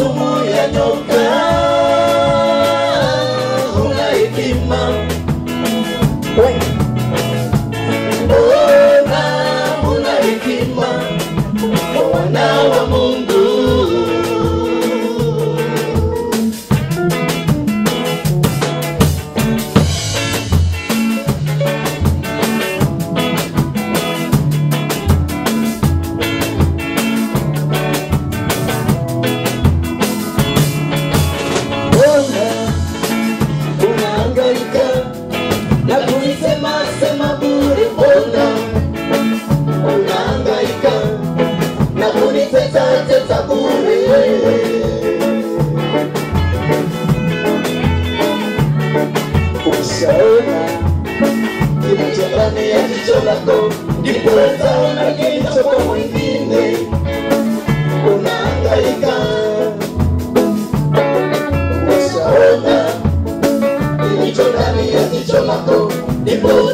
semua Só la con di puerta una guita como intende una carica esa onda di dicho la mia dicho la con di puerta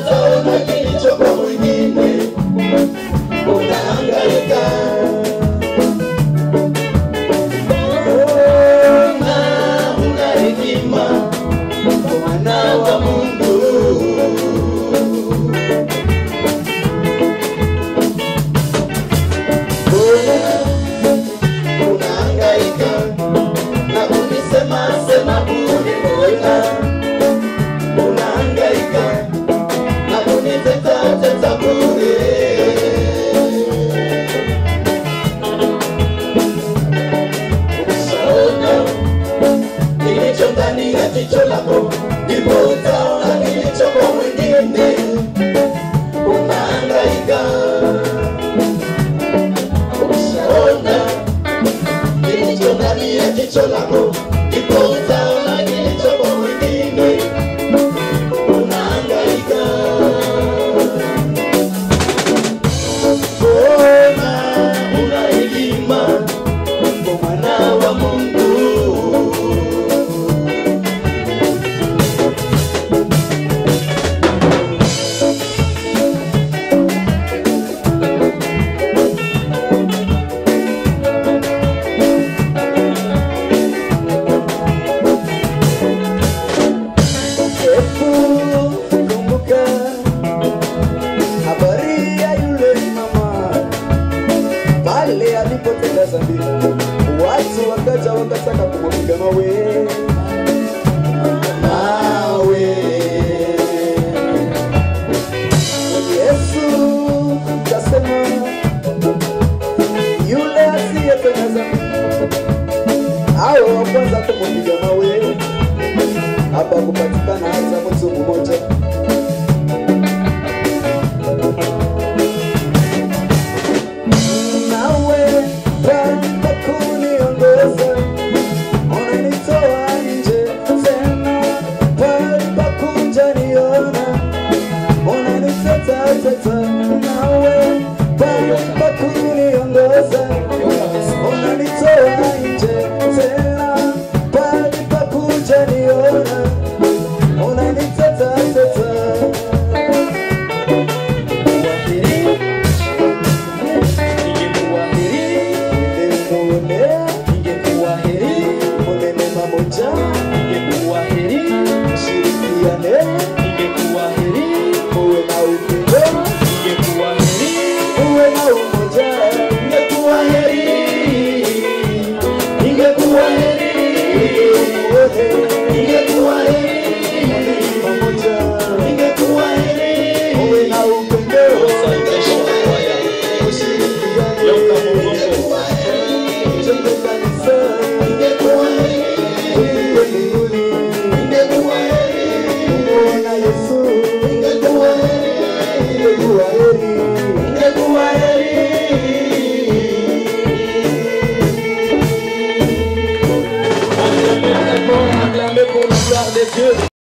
pale alipotenda dhambi, watu wakaja wakataka kumpiga mawe. Mawe. Yesu kasema yule asiyetenda dhambi awe wa kwanza kumpiga mawe. Hapa kupata